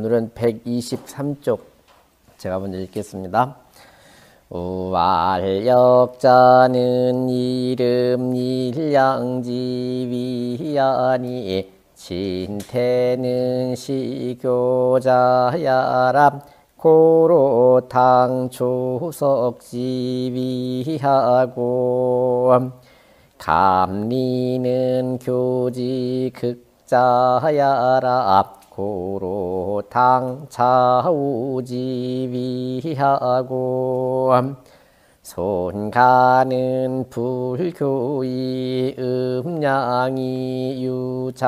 오늘은 123쪽 제가 먼저 읽겠습니다. 우알역자는 이름 일양지 위하니 진태는 시교자야람 고로당 조석지 위하고 감리는 교지 극 자야라 고로당 차우지위하고 손가는 불교의 음양이 유자별아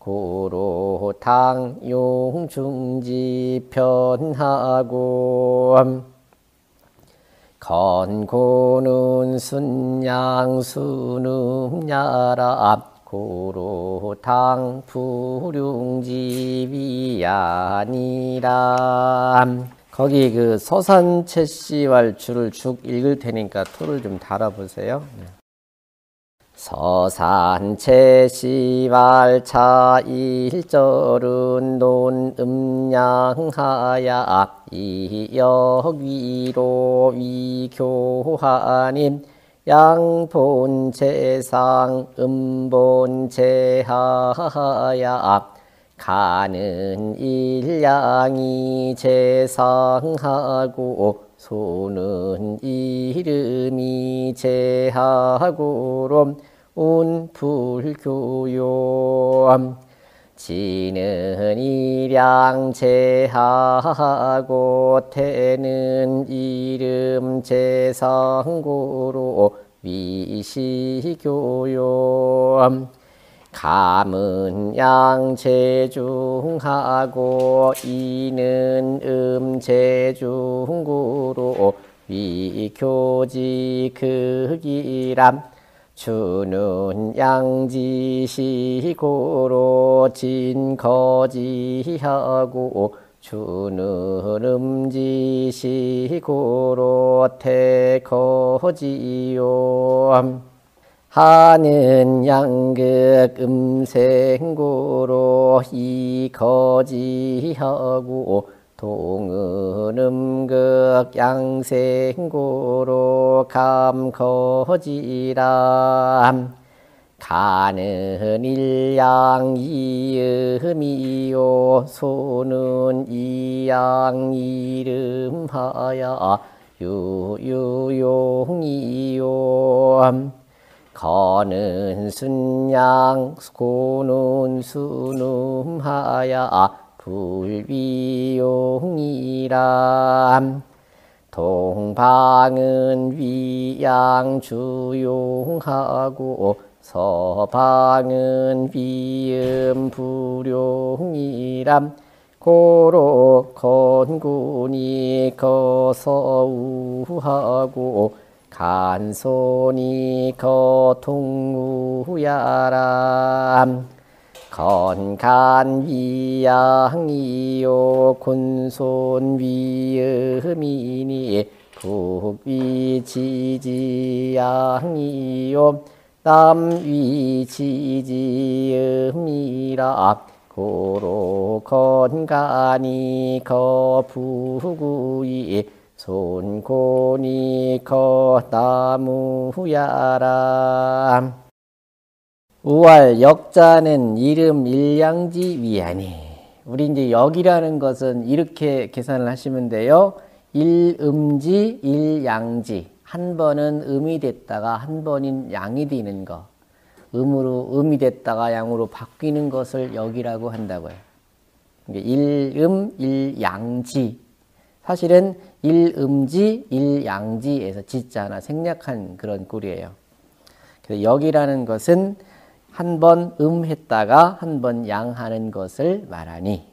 고로 당 용중지 편하고 건고는 순양 순음야라 고로당 부룡지위아니라 거기 그 서산채 씨왈 줄을 쭉 읽을 테니까 토를 좀 달아보세요. 네. 서산채씨왈 차일절은 논음양하야 이역위로 위교하님 양본제상 음본제하야. 가는 일양이 제상하고 소는 이름이 제하고로 온 불교요 지는 일양 제하고 태는 이름 제상고로 위시교요. 감은 양제중하고 이는 음제중구로 위교지 극이람 주는 양지시고로 진거지하고 주는 음지시고로 태거지요. 하는 양극 음생고로 이거지하고 동은 음극 양생고로 감거지람. 가는 일양 이음이요 소는 이양 이름하야 유유용이요. 거는 순양 고는 순음하야 불비용이람 동방은 위양 주용하고 서방은 위음 불용이람 고로 건군이 거서우하고 간손이 거통무야람 건간 위양이요 군손 위음이니 북위지지양이요 남위지지음이라. 고로 건간이 거부구이 손고니 거나무야람 우알 역자는 이름 일양지 위하니 우리 이제 역이라는 것은 이렇게 계산을 하시면 돼요. 일음지 일양지 한 번은 음이 됐다가 한 번인 양이 되는 거 음으로 음이 됐다가 양으로 바뀌는 것을 역이라고 한다고요. 일음 일양지 사실은 일음지 일양지에서 지자 하나 생략한 그런 꼴이에요. 그래서 역이라는 것은 한 번 음했다가 한 번 양하는 것을 말하니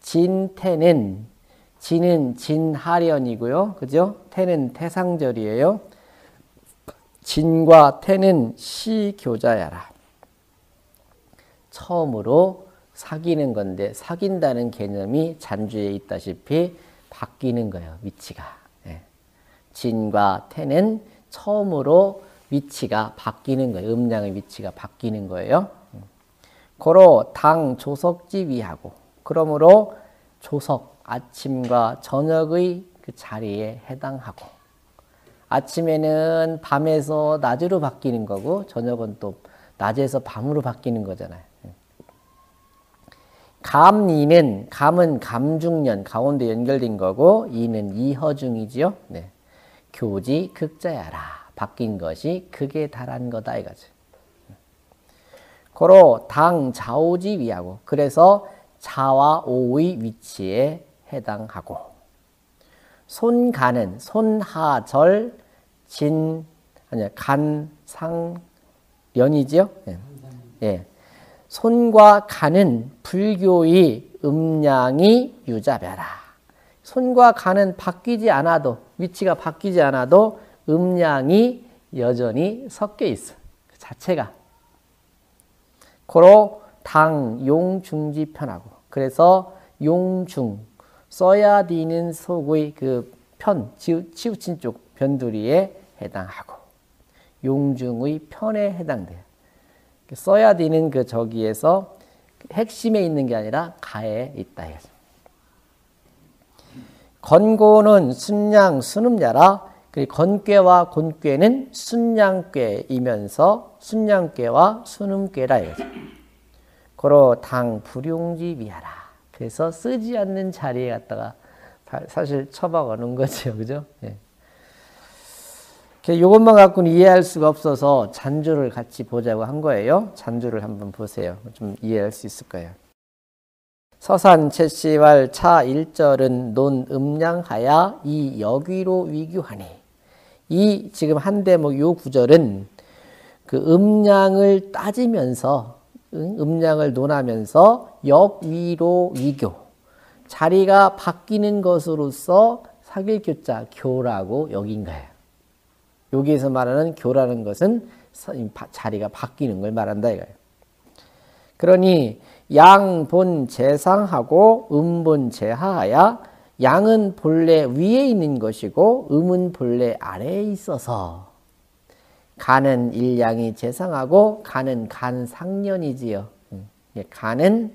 진태는 진은 진하련이고요. 그죠? 태는 태상절이에요. 진과 태는 시교자야라. 처음으로 사귀는 건데 사귄다는 개념이 잔주에 있다시피 바뀌는 거예요. 위치가. 네. 진과 태는 처음으로 위치가 바뀌는 거예요. 음량의 위치가 바뀌는 거예요. 고로 당 조석지 위하고 그러므로 조석 아침과 저녁의 그 자리에 해당하고 아침에는 밤에서 낮으로 바뀌는 거고 저녁은 또 낮에서 밤으로 바뀌는 거잖아요. 감이는 감은 감중년 가운데 연결된 거고 이는 이허중이지요. 네. 교지 극자야라 바뀐 것이 극에 달한 거다 이거지. 고로 당 좌오지 위하고 그래서 자와 오의 위치에 해당하고 손간은 손하절 진 아니 간상 연이지요. 예. 예. 손과 간은 불교의 음량이 유자별라 손과 간은 바뀌지 않아도 위치가 바뀌지 않아도 음량이 여전히 섞여 있어. 그 자체가. 고로 당 용 중지 편하고 그래서 용 중 써야 되는 속의 그 편, 치우친 쪽 변두리에 해당하고 용중의 편에 해당돼요. 써야 되는 그 저기에서 핵심에 있는 게 아니라 가에 있다. 건고는 순양 순음야라 건괴와 곤괴는 순양괴이면서 순양괴와 순음괴라 이거죠. 고로 당 불용지 미하라. 그래서 쓰지 않는 자리에 갔다가 사실 처박아놓은 거죠. 그죠? 예. 이것만 갖고는 이해할 수가 없어서 잔주를 같이 보자고 한 거예요. 잔주를 한번 보세요. 좀 이해할 수 있을 거예요. 서산 채씨왈 차 1절은 논 음량하야 이 여기로 위규하니 이 지금 한 대목 요 구절은 그 음량을 따지면서 음량을 논하면서 역위로 위교 자리가 바뀌는 것으로서 사귈 교자 교라고 여긴 거예요. 여기에서 말하는 교라는 것은 자리가 바뀌는 걸 말한다 이거예요. 그러니 양본 재상하고 음본 재하하야 양은 본래 위에 있는 것이고 음은 본래 아래에 있어서 간은 일양이 재상하고 간은 간상년이지요. 음, 예, 간은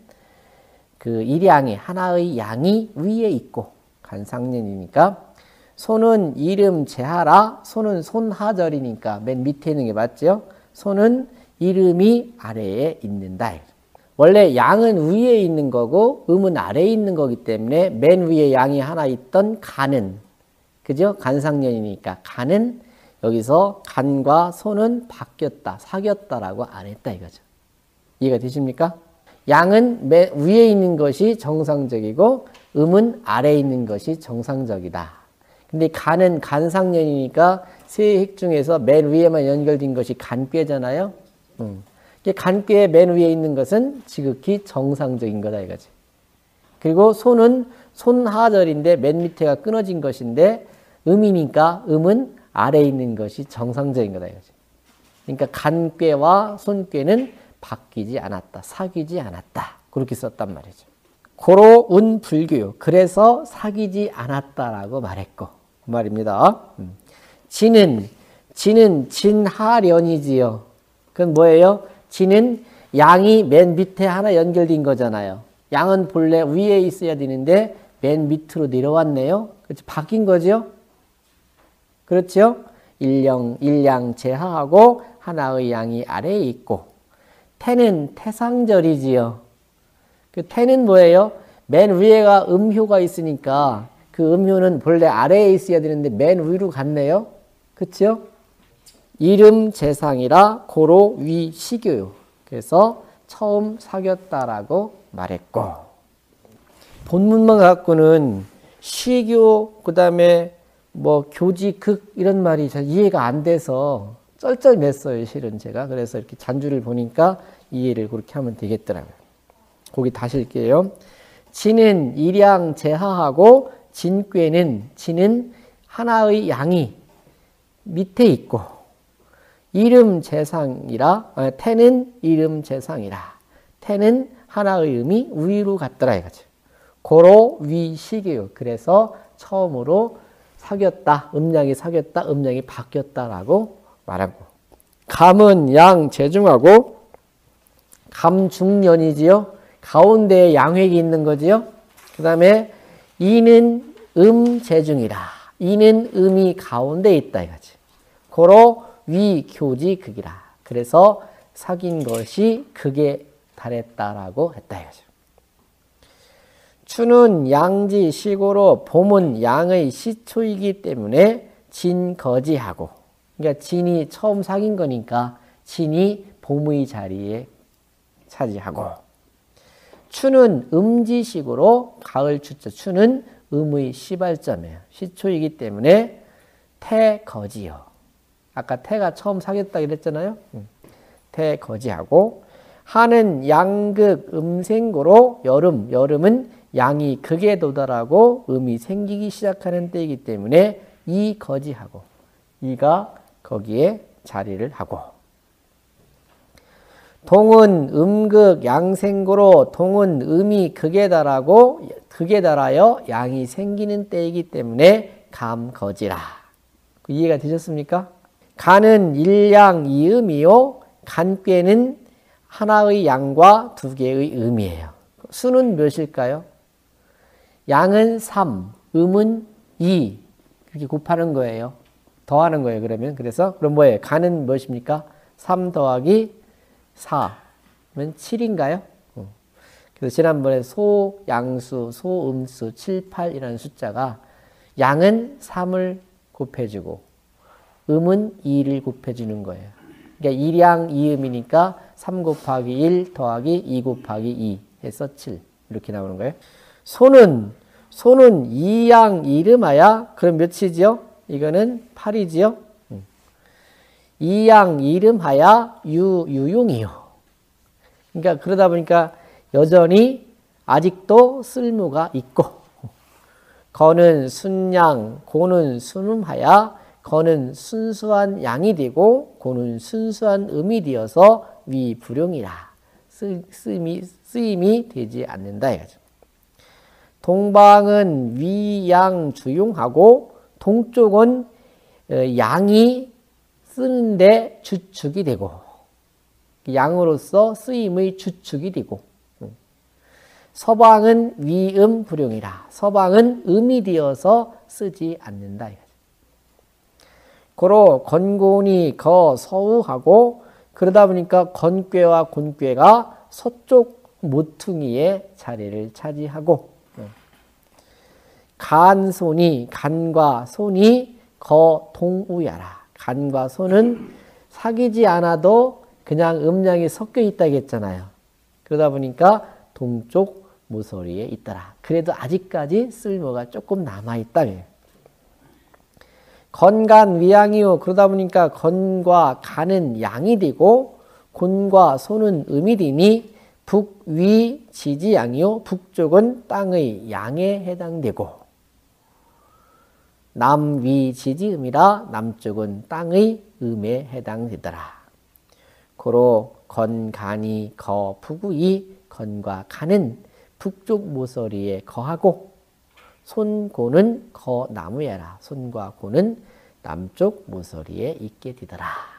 그 일양이 하나의 양이 위에 있고 간상년이니까 손은 이름 제하라. 손은 손하절이니까 맨 밑에 있는 게 맞죠? 손은 이름이 아래에 있는다. 원래 양은 위에 있는 거고 음은 아래에 있는 거기 때문에 맨 위에 양이 하나 있던 간은 그죠? 간상년이니까 간은 여기서 간과 손은 바뀌었다, 사귀었다라고 안 했다 이거죠. 이해가 되십니까? 양은 맨 위에 있는 것이 정상적이고 음은 아래에 있는 것이 정상적이다. 근데 간은 간상년이니까 세 핵 중에서 맨 위에만 연결된 것이 간꾀잖아요. 음. 간꾀의 맨 위에 있는 것은 지극히 정상적인 거다 이거지. 그리고 손은 손하절인데 맨 밑에가 끊어진 것인데 음이니까 음은 아래에 있는 것이 정상적인 거다 이거지. 그러니까 간꾀와 손꾀는 바뀌지 않았다. 사귀지 않았다. 그렇게 썼단 말이죠. 고로 운 불교요. 그래서 사귀지 않았다라고 말했고 그 말입니다. 음. 진은 진은 진하련이지요. 그건 뭐예요? 진은 양이 맨 밑에 하나 연결된 거잖아요. 양은 본래 위에 있어야 되는데 맨 밑으로 내려왔네요. 그렇죠? 바뀐 거죠? 그렇죠? 일령, 일양 제하하고 하나의 양이 아래에 있고 태는 태상절이지요. 그 태는 뭐예요? 맨 위에가 음효가 있으니까 그 음효는 본래 아래에 있어야 되는데 맨 위로 갔네요. 그렇죠? 이름 재상이라 고로 위 시교요. 그래서 처음 사귀었다라고 말했고 본문만 갖고는 시교 그다음에 뭐 교지극 이런 말이 잘 이해가 안 돼서 쩔쩔맸어요 실은 제가 그래서 이렇게 잔주를 보니까 이해를 그렇게 하면 되겠더라고요. 거기 다시 읽게요. 지는 일양 제하하고 진꾀는 진은 하나의 양이 밑에 있고 이름 재상이라 어, 태는 이름 재상이라 태는 하나의 음이 위로 갔더라 이거죠. 고로 위시기요. 그래서 처음으로 사귀었다. 음량이 사귀었다. 음량이 바뀌었다라고 말하고 감은 양 재중하고 감중년이지요. 가운데에 양획이 있는 거지요. 그 다음에 이는 음 재중이라. 이는 음이 가운데 있다 이거지. 고로 위 교지 극이라. 그래서 사귄 것이 극에 달했다라고 했다 이거죠. 추는 양지 시고로 봄은 양의 시초이기 때문에 진거지하고 그러니까 진이 처음 사귄 거니까 진이 봄의 자리에 차지하고 추는 음지식으로 가을 추자 추는 음의 시발점이에요. 시초이기 때문에 태거지요. 아까 태가 처음 사귀었다 그랬잖아요. 태 거지하고 하는 양극 음생고로 여름 여름은 양이 극에 도달하고 음이 생기기 시작하는 때이기 때문에 이 거지하고 이가 거기에 자리를 하고 동은 음극 양생고로 동은 음이 극에 달하고 극에 달하여 양이 생기는 때이기 때문에 감거지라. 그 이해가 되셨습니까? 간은 일양 이음이요. 간꾀는 하나의 양과 두 개의 음이에요. 수는 몇일까요? 양은 3, 음은 2. 이렇게 곱하는 거예요. 더하는 거예요, 그러면. 그래서, 그럼 뭐예요? 간은 무엇입니까? 3 더하기 4면 7인가요? 어. 그래서 지난번에 소, 양수, 소, 음수, 7, 8이라는 숫자가 양은 3을 곱해주고 음은 2를 곱해주는 거예요. 그러니까 1양 2음이니까 3 곱하기 1 더하기 2 곱하기 2 해서 7 이렇게 나오는 거예요. 소는 소는 2양 2름하야 그럼 몇이지요? 이거는 8이지요? 이양 이름하야 유, 유용이요. 그러니까 그러다 보니까 여전히 아직도 쓸모가 있고, 거는 순양, 고는 순음하야 거는 순수한 양이 되고 고는 순수한 음이 되어서 위불용이라 쓰임이, 쓰임이 되지 않는다 이거죠. 동방은 위양 주용하고 동쪽은 어, 양이 쓰는데 주축이 되고 양으로서 쓰임의 주축이 되고 서방은 위음 불용이라 서방은 음이 되어서 쓰지 않는다. 고로 건곤이 거 서우하고 그러다 보니까 건괴와 곤괴가 서쪽 모퉁이의 자리를 차지하고 간손이 간과 손이 거 동우야라 간과 손은 사귀지 않아도 그냥 음량이 섞여 있다 했잖아요. 그러다 보니까 동쪽 모서리에 있더라. 그래도 아직까지 쓸모가 조금 남아 있다. 건간 위양이요. 그러다 보니까 건과 간은 양이 되고 곤과 소는 음이 되니 북위 지지양이요. 북쪽은 땅의 양에 해당되고 남위 지지음이라 남쪽은 땅의 음에 해당되더라. 고로 건간이 거 부구이 건과 간은 북쪽 모서리에 거하고 손고는 거 나무에라. 손과 고는 남쪽 모서리에 있게 되더라.